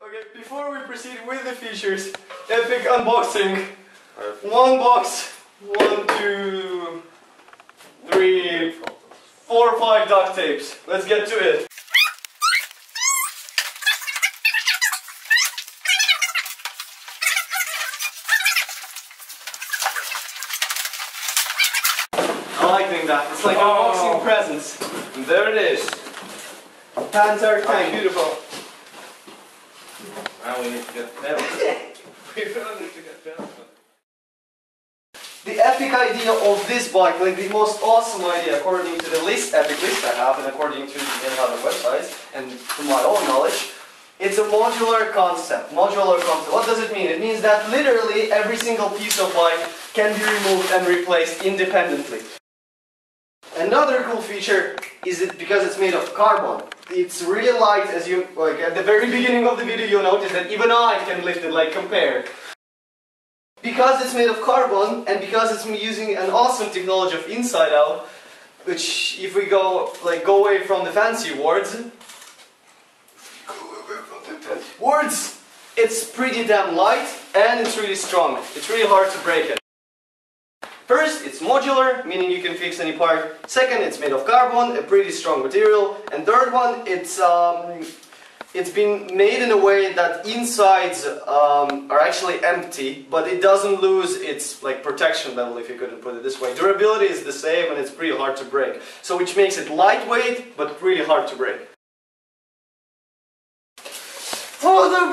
Okay, before we proceed with the features, epic unboxing. One box, one, two, three, four, five duct tapes. Let's get to it. I like doing that. It's like unboxing oh. presents. And there it is. Panther tank. beautiful. Now we need to get bells. we really need to get bells. The epic idea of this bike, like the most awesome idea according to the list, epic list I have, and according to many other websites, and to my own knowledge, it's a modular concept. Modular concept. What does it mean? It means that literally every single piece of bike can be removed and replaced independently. Another cool feature is it because it's made of carbon. It's really light, as you like at the very beginning of the video. you'll notice that even I can lift it. Like compare. Because it's made of carbon and because it's using an awesome technology of inside out, which if we go like go away from the fancy words, words, it's pretty damn light and it's really strong. It's really hard to break it. First, it's modular, meaning you can fix any part. Second, it's made of carbon, a pretty strong material. And third one, it's um, it's been made in a way that insides um, are actually empty, but it doesn't lose its like protection level, if you couldn't put it this way. Durability is the same and it's pretty hard to break. So which makes it lightweight, but really hard to break. For the